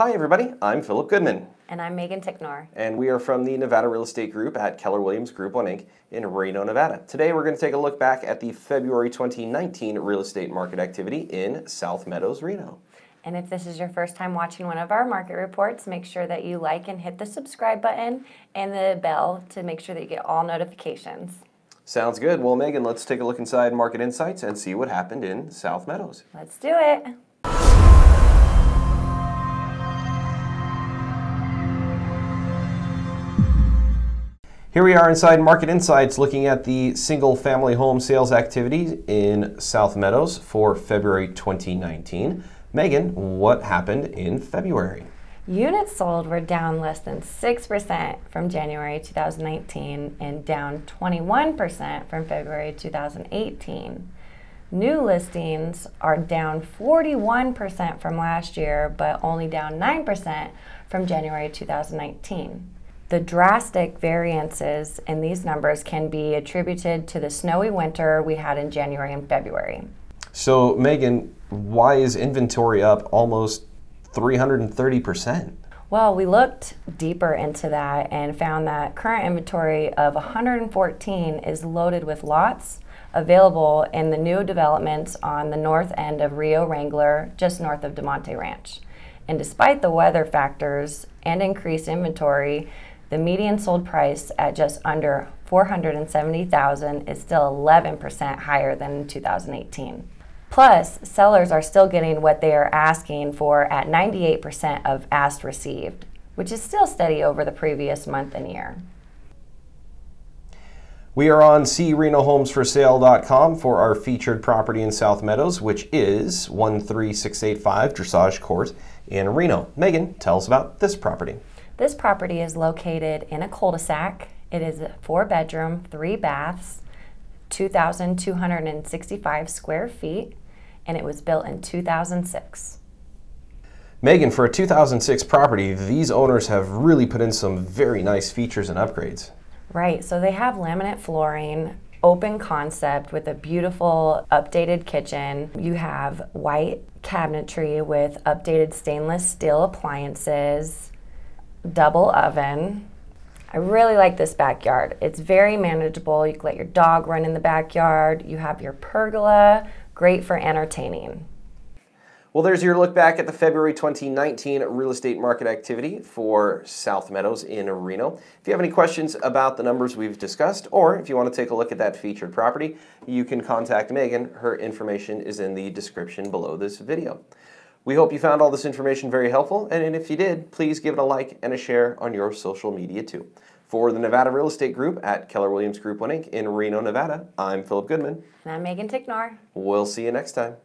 Hi, everybody. I'm Philip Goodman. And I'm Megan Ticknor. And we are from the Nevada Real Estate Group at Keller Williams Group 1 Inc. in Reno, Nevada. Today we're going to take a look back at the February 2019 real estate market activity in South Meadows, Reno. And if this is your first time watching one of our market reports, make sure that you like and hit the subscribe button and the bell to make sure that you get all notifications. Sounds good. Well, Megan, let's take a look inside Market Insights and see what happened in South Meadows. Let's do it. Here we are inside Market Insights looking at the single family home sales activity in South Meadows for February 2019. Megan, what happened in February? Units sold were down less than 6% from January 2019 and down 21% from February 2018. New listings are down 41% from last year, but only down 9% from January 2019. The drastic variances in these numbers can be attributed to the snowy winter we had in January and February. So, Megan, why is inventory up almost 330%? Well, we looked deeper into that and found that current inventory of 114 is loaded with lots available in the new developments on the north end of Rio Wrangler, just north of Damonte Ranch. And despite the weather factors and increased inventory, the median sold price at just under 470,000 is still 11% higher than in 2018. Plus, sellers are still getting what they are asking for at 98% of asked received, which is still steady over the previous month and year. We are on seerenohomesforsale.com for our featured property in South Meadows, which is 13685 Dressage Court in Reno. Megan, tell us about this property. This property is located in a cul-de-sac. It is a four bedroom, three baths, 2,265 square feet, and it was built in 2006. Megan, for a 2006 property, these owners have really put in some very nice features and upgrades. Right, so they have laminate flooring, open concept with a beautiful updated kitchen. You have white cabinetry with updated stainless steel appliances, double oven. I really like this backyard. It's very manageable. You can let your dog run in the backyard. You have your pergola, great for entertaining. Well, there's your look back at the February 2019 real estate market activity for South Meadows in Reno. If you have any questions about the numbers we've discussed, or if you want to take a look at that featured property, you can contact Megan. Her information is in the description below this video. We hope you found all this information very helpful, and if you did, please give it a like and a share on your social media too. For the Nevada Real Estate Group at Keller Williams Group 1 Inc. in Reno, Nevada, I'm Philip Goodman. And I'm Megan Ticknor. We'll see you next time.